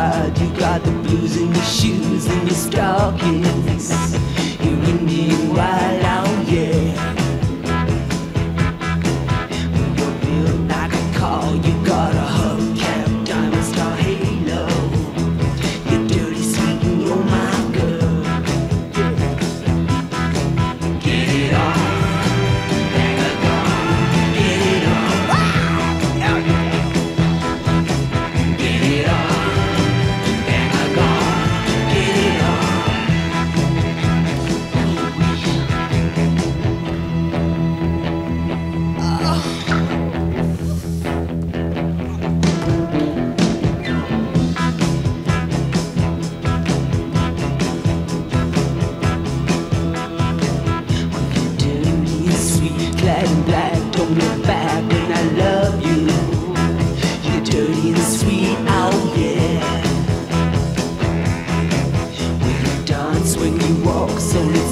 wild. You got the blues in your shoes and your stockings. You're Indian wild out. when I love you. You're dirty and sweet, oh yeah. When you dance, when you walk, so let's